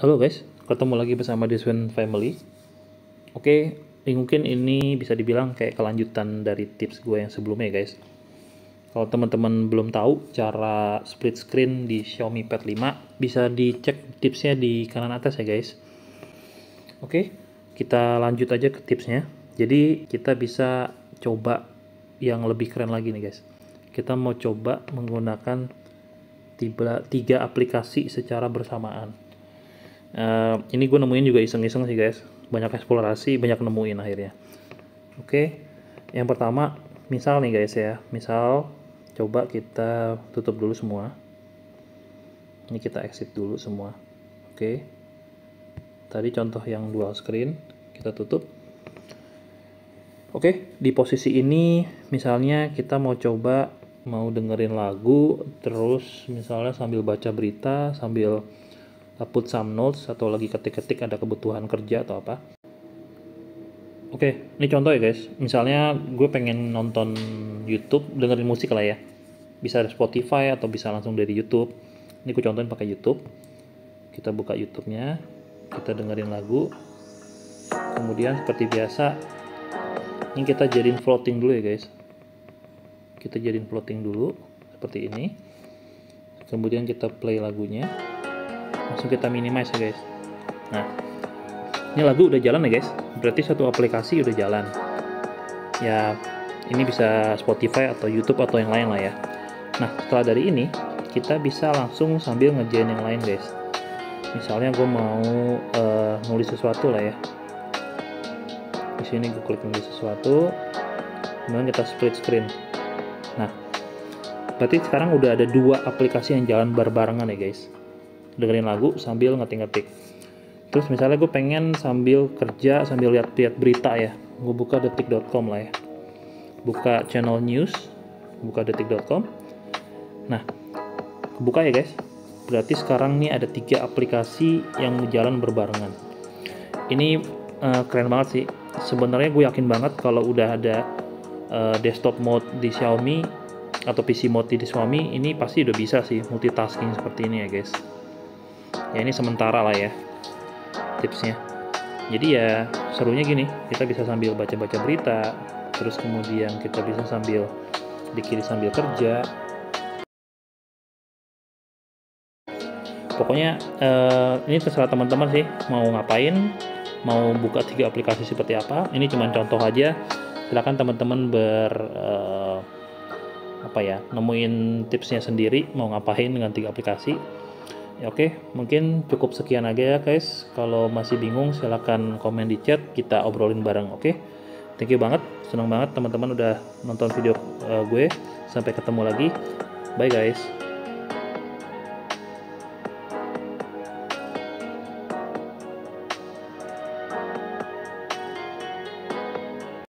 Halo guys, ketemu lagi bersama Deswen Family. Oke, ini mungkin ini bisa dibilang kayak kelanjutan dari tips gue yang sebelumnya guys. Kalau teman-teman belum tahu cara split screen di Xiaomi Pad 5, bisa dicek tipsnya di kanan atas ya guys. Oke, kita lanjut aja ke tipsnya. Jadi kita bisa coba yang lebih keren lagi nih guys. Kita mau coba menggunakan tiga aplikasi secara bersamaan. Uh, ini gue nemuin juga iseng-iseng sih guys, banyak eksplorasi, banyak nemuin akhirnya. Oke, yang pertama, misal nih guys ya, misal coba kita tutup dulu semua. Ini kita exit dulu semua. Oke, tadi contoh yang dual screen, kita tutup. Oke, di posisi ini misalnya kita mau coba mau dengerin lagu, terus misalnya sambil baca berita, sambil put some notes atau lagi ketik-ketik ada kebutuhan kerja atau apa. Oke, ini contoh ya guys. Misalnya gue pengen nonton YouTube, dengerin musik lah ya. Bisa dari Spotify atau bisa langsung dari YouTube. Ini gue contohin pakai YouTube. Kita buka YouTube-nya, kita dengerin lagu. Kemudian seperti biasa, ini kita jadiin floating dulu ya guys. Kita jadiin floating dulu seperti ini. Kemudian kita play lagunya langsung kita minimize ya guys. Nah. Ini lagu udah jalan ya guys. Berarti satu aplikasi udah jalan. Ya ini bisa Spotify atau YouTube atau yang lain lah ya. Nah setelah dari ini kita bisa langsung sambil ngerjain yang lain guys. Misalnya gue mau uh, nulis sesuatu lah ya. Di sini gue klik nulis sesuatu kemudian kita split screen. Nah berarti sekarang udah ada dua aplikasi yang jalan berbarengan ya guys dengerin lagu sambil ngetik-ngetik. Terus misalnya gue pengen sambil kerja sambil lihat-lihat berita ya gue buka detik.com lah ya. Buka channel news buka detik.com nah buka ya guys. Berarti sekarang nih ada tiga aplikasi yang jalan berbarengan. Ini uh, keren banget sih. Sebenarnya gue yakin banget kalau udah ada uh, desktop mode di Xiaomi atau PC mode di Xiaomi ini pasti udah bisa sih multitasking seperti ini ya guys ya ini sementara lah ya tipsnya. Jadi ya serunya gini kita bisa sambil baca-baca berita terus kemudian kita bisa sambil di kiri sambil kerja. Pokoknya eh, ini terserah teman-teman sih mau ngapain mau buka tiga aplikasi seperti apa. Ini cuma contoh aja. Silakan teman-teman ber eh, apa ya nemuin tipsnya sendiri mau ngapain dengan tiga aplikasi Ya, Oke, mungkin cukup sekian aja ya guys. Kalau masih bingung silahkan komen di chat, kita obrolin bareng. Oke, thank you banget, senang banget teman-teman udah nonton video uh, gue. Sampai ketemu lagi, bye guys.